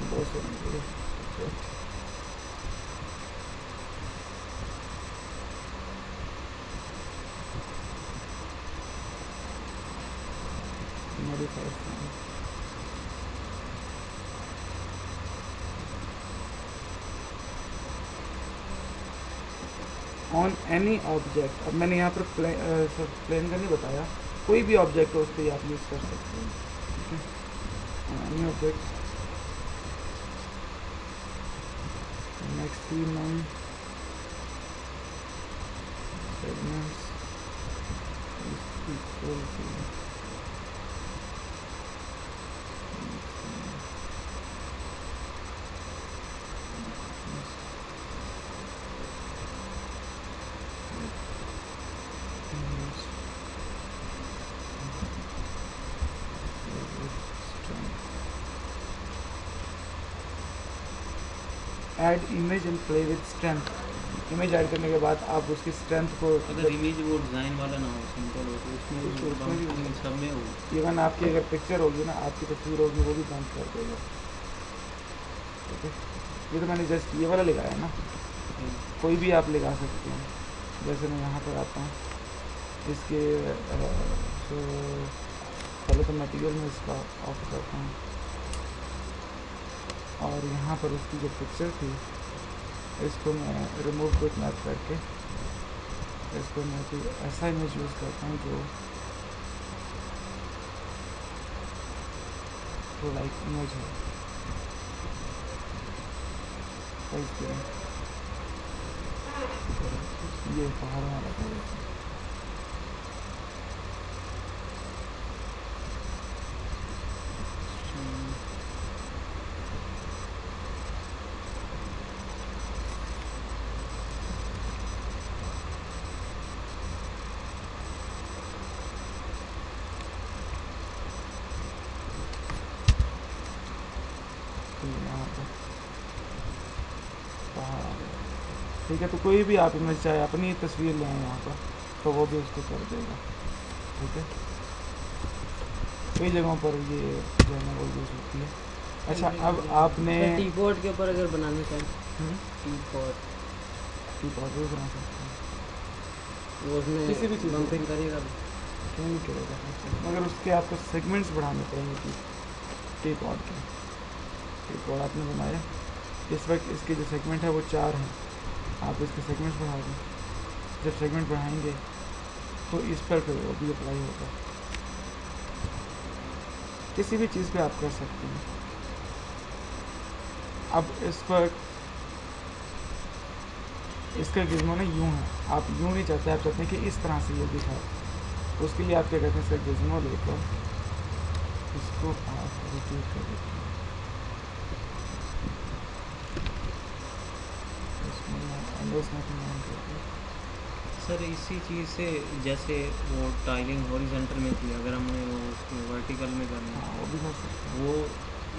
S1: बहुत सारे modifier file. On any object अब मैंने यहाँ पर प्लेन प्लेन का नहीं बताया, कोई भी ऑब्जेक्ट हो उस पर आप यूज़ कर सकते हैं, ठीक है? Any object maximum add image and play with strength image add करने के बाद आप उसकी स्ट्रेंथ को
S3: अगर इमेज वो डिज़ाइन वाला ना हो सिंपल हो तो उसमें
S1: उसको-
S3: वो
S1: उसमें भी
S3: सब में हो
S1: इवन आपकी अगर पिक्चर होगी ना आपकी तस्वीर होगी वो भी बंद कर देगा। ये तो मैंने जस्ट ये वाला लगाया ना? कोई भी आप लगा सकते हैं। जैसे मैं यहाँ पर आता हूँ। इसके तो पहले तो मटेरियल में इसका ऑफ़ करता हूँ। और यहाँ पर उसकी जो पिक्चर थी, इसको मैं रिमूव को मैप करके, इसको मैं कोई ऐसा इमेज यूज़ करता हूँ जो तो लाइक इमेज है। ये पहाड़ वाला था तो यहाँ पर पहाड़ आ गया। ठीक है तो कोई भी आप इमेज चाहे अपनी तस्वीर लें यहाँ पर तो वो भी उसको कर देगा। ठीक है? कई जगहों पर ये जो है ना वो यूज़ होती है। अच्छा अब आपने
S5: टी पोर्ट के ऊपर अगर बनाना चाहें। टी
S1: ठीक है वो बना सकते हैं।
S5: वो
S1: किसी भी चीज़
S5: बम्पिंग करेगा।
S1: क्यों नहीं करेगा? मगर उसके आपको सेगमेंट्स बढ़ाने पड़ेंगे टी के। टी आपने बनाया। इस वक्त इसके जो सेगमेंट है, वो चार हैं। आप इसके सेगमेंट्स बढ़ा दें। जब सेगमेंट बढ़ाएँगे तो इस पर फिर वो भी अप्लाई होगा। किसी भी चीज़ पे आप कर सकते हैं। अब इस पर इसका गिज्मो ना यूँ है। आप यूँ नहीं चाहते, आप चाहते हैं कि इस तरह से ये दिखाए। उसके लिए आप क्या करते हैं, इसका गिज्मो लेकर इसको आप रिपीट कर। देते हैं इसमें अंडर स्नैपिंग ऑन करके
S3: सर इसी चीज़ से जैसे वो टाइलिंग हॉरिजेंटल में थी अगर हमने वो उसके वर्टिकल में करना है
S1: हाँ वो भी कर सकते हैं।
S3: वो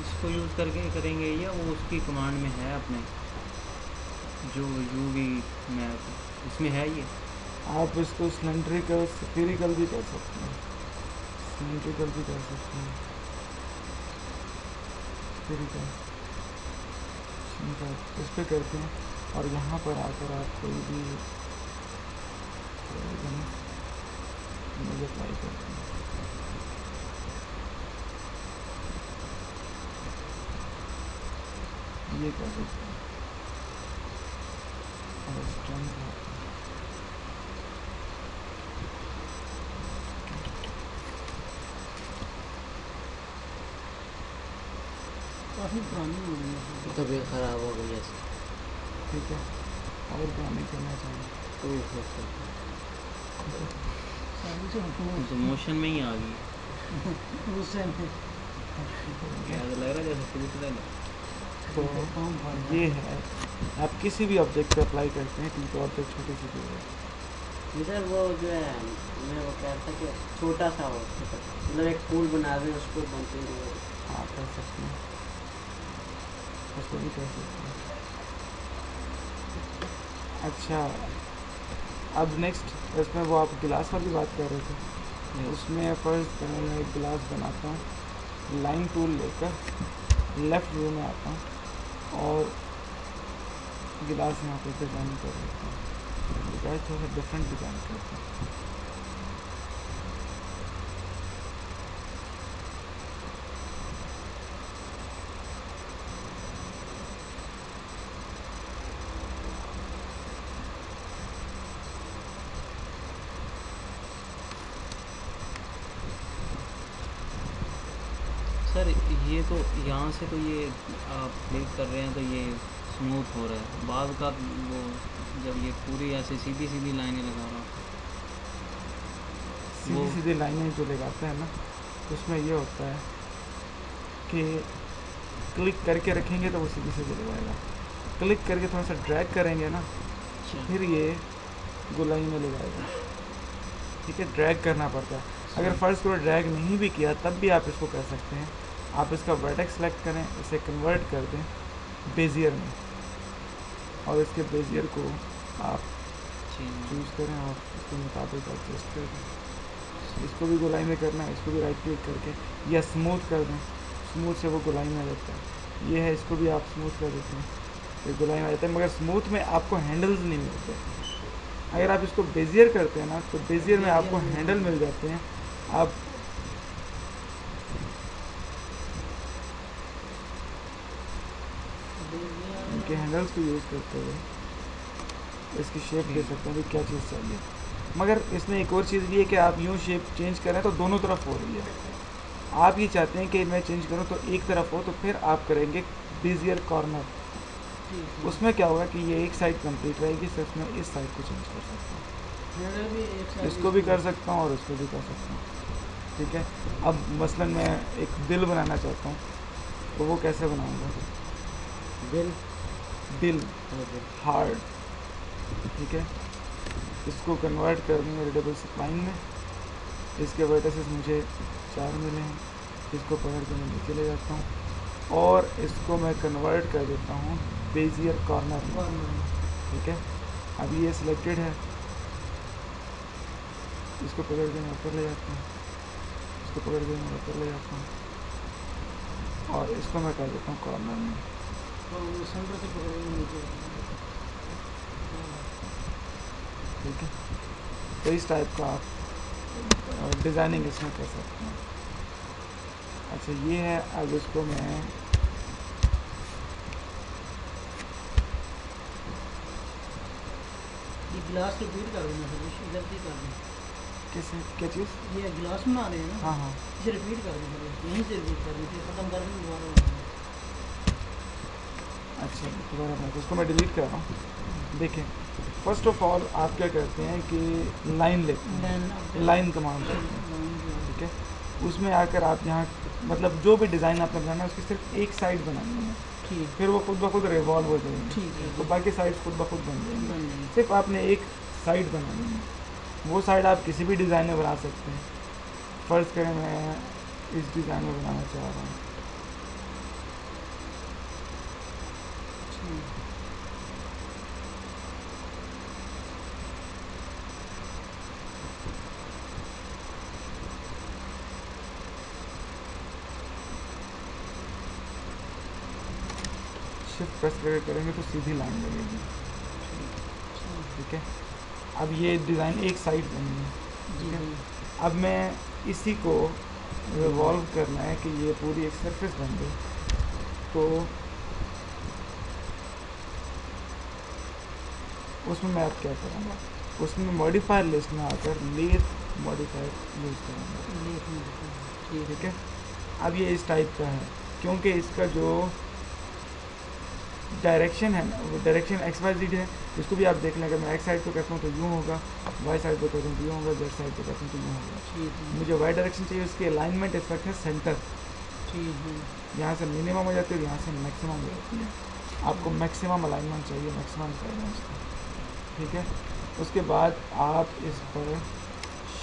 S3: इसको यूज़ करके करेंगे या वो उसकी कमांड में है अपने? जो यू वी मैप उसमें है ये?
S1: आप इसको सिलेंड्रिकल स्फेरिकल भी कर सकते हैं। सिलेंड्रिकल भी कर सकते हैं। स्फेरिकल इस पर करते हैं। और यहाँ पर आकर आप कोई भी इमेज अप्लाई करते हैं। ये कर सकते हैं। और strength
S2: काफ़ी पुरानी हो गई है।
S5: तबीयत ख़राब हो गई ऐसे
S1: ठीक है। और क्या नहीं करना चाहिए।
S5: सकता
S2: शादी
S3: तो मोशन में ही आ गई ऐसा लग रहा है जैसे है
S1: तो। ये है। आप किसी भी ऑब्जेक्ट पे अप्लाई करते हैं क्योंकि ऑब्जेक्ट छोटी सी चीज़ है।
S5: इधर वो जो है मैं वो कह रहा था कि छोटा सा हो मतलब एक फूल बना दें उसको बनते हुए
S1: हाँ कर सकते हैं। उसको भी कर सकते हैं। अच्छा। अब नेक्स्ट इसमें वो आप गिलास वाली बात कर रहे थे। उसमें फ़र्स्ट मैं एक गिलास बनाता हूँ। लाइन टूल लेकर लेफ़्ट व्यू में आता हूँ और गिलास यहाँ पे डिज़ाइन कर लेता हूँ। थोड़ा डिफरेंट डिज़ाइन करता हूँ
S3: सर ये तो यहाँ से तो ये आप क्लिक कर रहे हैं तो ये स्मूथ हो रहा है। बाद का वो जब ये पूरी ऐसे सीधी सीधी लाइनें लगा रहा हूँ।
S1: सीधी सीधी लाइनें जो लगाते हैं ना उसमें ये होता है कि क्लिक करके रखेंगे तो वो सीधी सीधी लगाएगा। क्लिक करके थोड़ा सा ड्रैग करेंगे ना फिर ये गोलाई में लगाएगा। ठीक है ड्रैग करना पड़ता है। अगर फ़र्स्ट को ड्रैग नहीं भी किया तब भी आप इसको कर सकते हैं। आप इसका वर्टेक्स सेलेक्ट करें इसे कन्वर्ट कर दें बेजियर में। और इसके बेजियर को आप चूज़ करें और उसके मुताबिक एडजस्ट कर। दें इसको भी गोलाई में करना है इसको भी राइट क्लिक करके या स्मूथ कर दें। स्मूथ से वो गोलाई में आ जाता है। ये है इसको भी आप स्मूथ कर देते हैं। ये गोलाई में आ जाता है मगर स्मूथ में आपको हैंडल्स नहीं मिलते। अगर आप इसको बेजियर करते हैं ना तो बेजियर में आपको हैंडल मिल जाते हैं। आप इनके हैंडल्स को यूज़ करते हुए इसकी शेप दे सकते हैं कि क्या चीज़ चाहिए। मगर इसमें एक और चीज़ भी है कि आप यूँ शेप चेंज करें तो दोनों तरफ़ हो रही है। आप ये चाहते हैं कि मैं चेंज करूँ तो एक तरफ़ हो तो फिर आप करेंगे बेजियर कॉर्नर उसमें क्या होगा कि ये एक साइड कंप्लीट रहेगी सिर्फ़ मैं इस साइड को चेंज कर सकता हूँ। इसको भी कर सकता हूँ और उसको भी कर सकता हूँ। ठीक है? अब मसलन मैं एक दिल बनाना चाहता हूँ तो वो कैसे बनाऊँगा?
S5: बिल
S1: दिल हार्ड ठीक है? इसको कन्वर्ट कर दूँगा रिडेबल स्प्लाइन में। इसके वर्टिसेस मुझे चार मिले हैं। इसको पकड़ के मैं नीचे ले जाता हूँ। और इसको मैं कन्वर्ट कर देता हूँ बेजियर कॉर्नर ठीक है? अब ये सिलेक्टेड है। इसको पकड़ के मैं ऊपर ले जाता हूँ। इसको पकड़ के मैं ऊपर ले जाता हूँ। और इसको मैं कर देता हूँ कॉर्नर में।
S2: वो सेंटर से नीचे
S1: ठीक है तो इस टाइप का आप डिज़ाइनिंग इसमें कर सकते हैं। अच्छा ये है अब इसको मैं
S2: ये गिलास रिपीट कर देना सर जल्दी कर दें
S1: कैसे क्या चीज़?
S2: ये गिलास बना रहे हैं ना?
S1: हाँ हाँ।
S2: इसे रिपीट कर दें यहीं से रिपीट कर दें ख़त्म कर दें दोबारा।
S1: अच्छा। इसको मैं डिलीट कर रहा हूँ। देखें। फ़र्स्ट ऑफ़ ऑल आप क्या करते हैं कि लाइन लेते हैं
S2: लाइन
S1: कमांड करते हैं ठीक है? उसमें आकर आप यहाँ मतलब जो भी डिज़ाइन आपने बनाना है उसकी सिर्फ़ एक साइड बनानी है।
S2: ठीक।
S1: फिर वो खुद ब खुद रिवॉल्व हो जाएँगे।
S2: ठीक है।
S1: तो बाकी साइड खुद ब खुद बन जाएँगे।
S2: बन जाएँगे।
S1: सिर्फ़ आपने एक साइड बनानी है। वो साइड आप किसी भी डिज़ाइन में बना सकते हैं। फ़र्ज़ करें मैं इस डिज़ाइन में बनाना चाह रहा हूँ। शिफ्ट प्रेस करके करेंगे तो सीधी लाइन लगेगी ठीक है? अब ये डिज़ाइन एक साइड बनी है
S2: जी
S1: ठीक है। अब मैं इसी को रिवॉल्व करना है कि ये पूरी एक सरफेस बन गई। तो उसमें मैं अब क्या करूँगा उसमें मॉडिफायर लिस्ट में आकर लेथ मॉडिफायर यूज़ करूँगा।
S2: ठीक
S1: है। अब ये इस टाइप का है क्योंकि इसका जो डायरेक्शन है ना वो डायरेक्शन एक्स वाई जेड है इसको भी आप देख लें अगर मैं एक्स साइड पे कहता हूँ तो यूँ होगा वाई साइड पे कहता हूँ तो यूँ होगा जेड साइड पे कहता हूँ तो यूँ होगा। मुझे वाई डायरेक्शन चाहिए उसकी अलाइनमेंट इस वक्त है सेंटर
S2: ठीक है।
S1: यहाँ से मिनिमम हो जाती है और यहाँ से मैक्सिमम हो जाती है। आपको मैक्सिमम अलाइनमेंट चाहिए मैक्सिमम करना उसका ठीक है? उसके बाद आप इस पर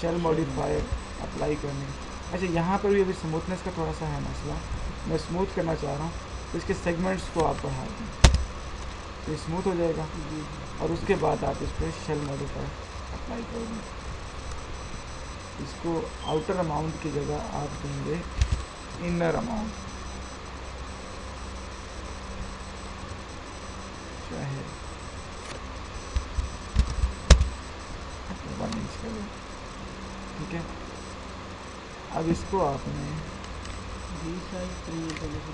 S1: शेल मॉडिफायर अप्लाई करने। अच्छा यहाँ पर भी अभी स्मूथनेस का थोड़ा सा है मसला। मैं स्मूथ करना चाह रहा हूँ। तो इसके सेगमेंट्स को आप बढ़ा दें। तो स्मूथ हो जाएगा। और उसके बाद आप इस पर शेल मॉडिफायर अप्लाई कर दें। इसको आउटर अमाउंट की जगह आप देंगे इनर अमाउंट चाहे ठीक है। अब इसको आपने
S2: बी साइड करेंगे पहले से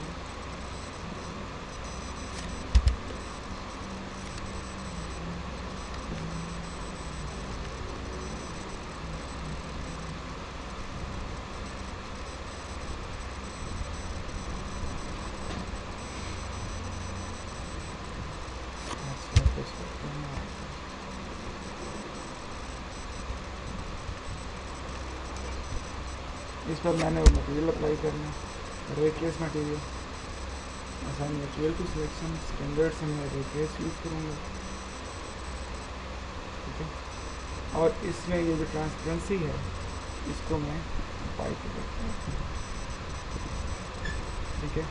S1: अच्छा, तो इसको करना है। इस पर मैंने वो मटेरियल अप्लाई करना है। Raytrace material assign material to selection standard से मैं रेट्रेस यूज़ करूँगा। ठीक है? और इसमें ये जो ट्रांसपेरेंसी है इसको मैं अप्लाई कर देता हूँ। ठीक है?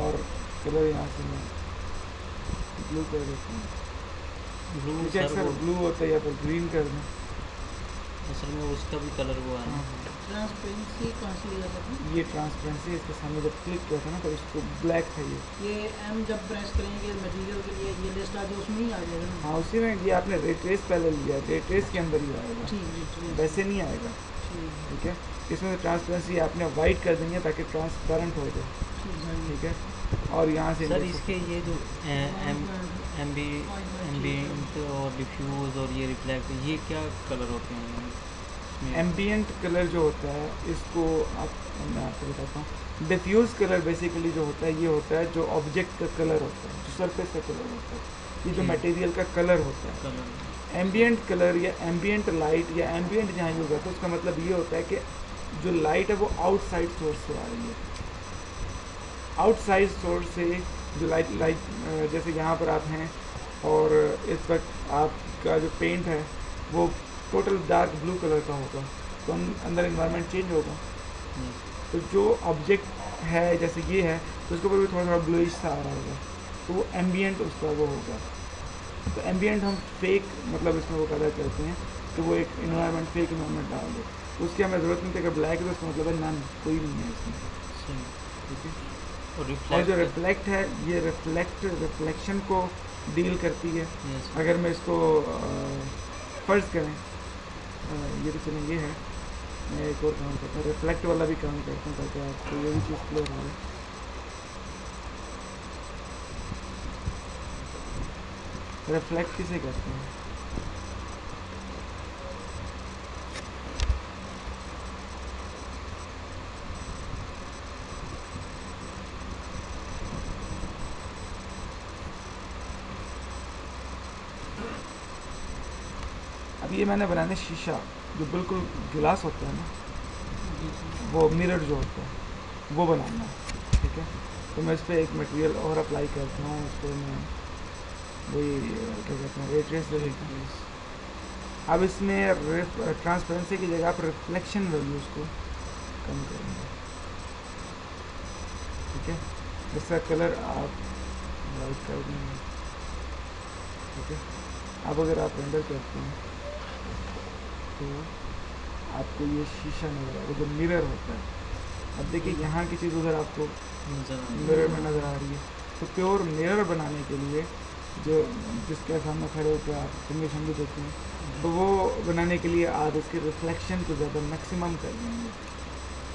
S1: और कलर यहाँ से मैं ब्लू कर देता हूँ।
S3: ब्लू
S1: ठीक है
S3: सर
S1: सर
S3: वो
S1: ब्लू होता है या फिर ग्रीन कर दें
S3: असल में उसका भी कलर वो है ना
S1: हाँ,
S2: ट्रांसपेरेंसी कहाँ से लिया था
S1: ये ट्रांसपेरेंसी इसके सामने जब क्लिक किया था ना तो इसको ब्लैक था ये।
S2: ये एम जब प्रेस करेंगे मटेरियल के लिए ये लिस्ट आ जाए उसमें ही आ जाएगा
S1: हाँ उसी में ये आपने रेट्रेस पहले लिया रेट्रेस के अंदर ही आएगा।
S2: ठीक है ठीक है।
S1: वैसे नहीं आएगा।
S2: ठीक है
S1: ठीक है। इसमें ट्रांसपेरेंसी आपने वाइट कर देंगे ताकि ट्रांसपेरेंट हो जाए।
S2: ठीक है।
S1: ठीक है? और यहाँ से
S3: सर इसके ये जो एम एम्बी एम्बियंट और डिफ्यूज़ और ये रिफ्लेक्ट ये क्या कलर होते हैं? इसमें?
S1: एम्बियंट कलर जो होता है इसको आप मैं आपको बताता हूँ। डिफ्यूज़ कलर बेसिकली जो होता है ये होता है जो ऑब्जेक्ट का कलर होता है जो सरफेस का कलर होता है। ये जो मटेरियल का कलर होता है। एम्बियंट कलर या एम्बियंट लाइट या एम्बियंट जहाँ यूज़ होता है उसका मतलब ये होता है कि जो लाइट है वो आउटसाइड सोर्स से आ रही है। आउटसाइड सोर्स से जो लाइट लाइट जैसे यहाँ पर आप हैं और इस वक्त आपका जो पेंट है वो टोटल डार्क ब्लू कलर का होगा तो हम अंदर इन्वायरमेंट चेंज होगा। तो जो ऑब्जेक्ट है जैसे ये है तो उसके ऊपर भी थोड़ा थोड़ा ब्लूइश सा आ रहा होगा। तो वो एम्बियंट उसका वो होगा। तो एम्बियंट हम फेक मतलब इसमें वो कलर करते हैं कि वो एक इन्वायरमेंट फेक इन्वायरमेंट डाल दे। तो उसकी हमें ज़रूरत नहीं थी अगर ब्लैक है तो उसका मतलब है नन कोई नहीं है इसमें। ठीक है?
S3: और
S1: जो
S3: रिफ्लेक्ट
S1: है ये रिफ्लेक्ट रिफ्लेक्शन को डील करती है। अगर मैं इसको फ़र्ज़ करें ये तो चलें ये है। मैं एक और काम करता हूँ रिफ्लेक्ट वाला भी काम करता हूँ ताकि आपको ये भी चीज़ क्लियर हो रिफ्लेक्ट किसे कहते हैं? मैंने बनाना शीशा, जो बिल्कुल गिलास होता है ना, वो मिरर जो होता है, वो बनाना है, ठीक है? तो मैं इस पर एक मटेरियल और अप्लाई करता हूँ उस पर मैं वही, क्या कहते हैं रेट्रेस दे देता हूँ, अब इसमें ट्रांसपेरेंसी की जगह आप रिफ्लेक्शन वैल्यूज़ को कम करेंगे, ठीक है? इसका कलर आप वाइट कर देंगे, ठीक है? अब अगर आप रेंडर करते हैं तो आपको ये शीशा नज़र आएगा जो मिरर होता है। अब देखिए यहाँ की चीज़ उधर आपको मिरर में नज़र आ रही है। तो प्योर मिरर बनाने के लिए जो जिसके सामने खड़े होकर आप फिंगर शंगू देते हैं तो वो बनाने के लिए आप इसके रिफ्लेक्शन को ज़्यादा मैक्सिमम कर देंगे।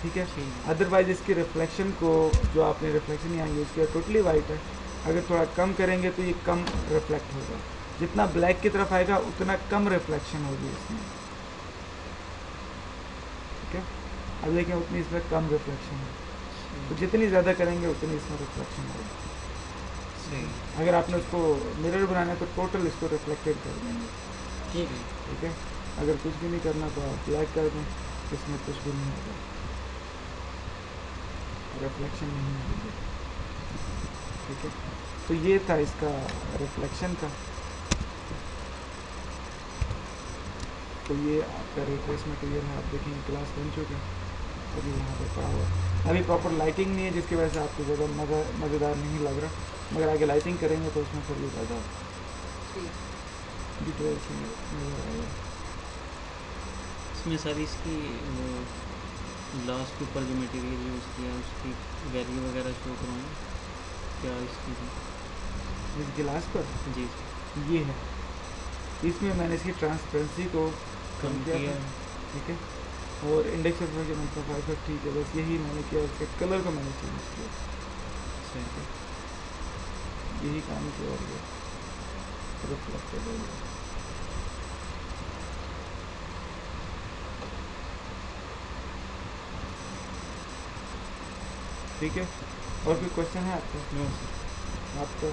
S1: ठीक है? अदरवाइज़ इसकी रिफ्लेक्शन को जो आपने रिफ्लेक्शन यहाँ यूज़ किया टोटली वाइट है। अगर थोड़ा कम करेंगे तो ये कम रिफ्लेक्ट होगा। जितना ब्लैक की तरफ़ आएगा उतना कम रिफ्लेक्शन होगी इसमें ठीक है अब देखें उतनी इसमें कम रिफ्लेक्शन है। तो जितनी ज़्यादा करेंगे उतनी इसमें रिफ्लेक्शन होगी। अगर आपने उसको मिरर बनाना है तो टोटल इसको रिफ्लेक्टेड कर देंगे।
S2: ठीक है।
S1: ठीक है? अगर कुछ भी नहीं करना तो आप ब्लैक कर दें। इसमें कुछ भी नहीं होगा। रिफ्लेक्शन नहीं होगी। ठीक है? तो ये था इसका रिफ्लेक्शन का। तो ये आपका रिफ्रेश मटेरियल है। आप देखेंगे क्लास बन चुके हैं। अभी यहाँ पर पड़ा हुआ है। अभी प्रॉपर लाइटिंग नहीं है जिसकी वजह से आपको ज़्यादा मज़ा मज़ेदार नहीं लग रहा। मगर आगे लाइटिंग करेंगे तो उसमें फिर ये ज़्यादा डिटेल से नज़र आएगा।
S3: इसमें सर इसकी ग्लास के ऊपर जो मटेरियल यूज़ किया है उसकी वैल्यू वगैरह शो कराऊँ? क्या इसकी
S1: इस गिलास पर?
S3: जी।
S1: ये है। इसमें मैंने इसकी ट्रांसपेरेंसी को कम किया ठीक है? और इंडेक्स ऑफ़ के नंबर फाइव पर ठीक है बस यही मैंने किया उसके कलर का मैंने चेंज किया। यही काम किया और ये रिफ्लेक्टेड हो गया ठीक है? और कोई क्वेश्चन है आपका?
S3: नो सर
S1: आपका?